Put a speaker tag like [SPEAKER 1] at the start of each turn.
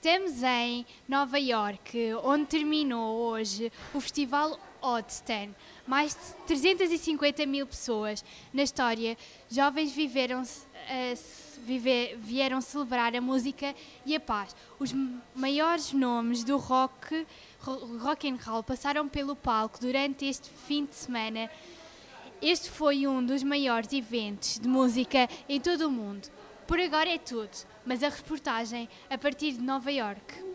[SPEAKER 1] Estamos em Nova York, onde terminou hoje o Festival Oddsten. Mais de 350 mil pessoas na história, jovens viveram, uh, vive, vieram celebrar a música e a paz. Os maiores nomes do rock, rock and roll passaram pelo palco durante este fim de semana. Este foi um dos maiores eventos de música em todo o mundo. Por agora é tudo, mas a reportagem a partir de Nova York.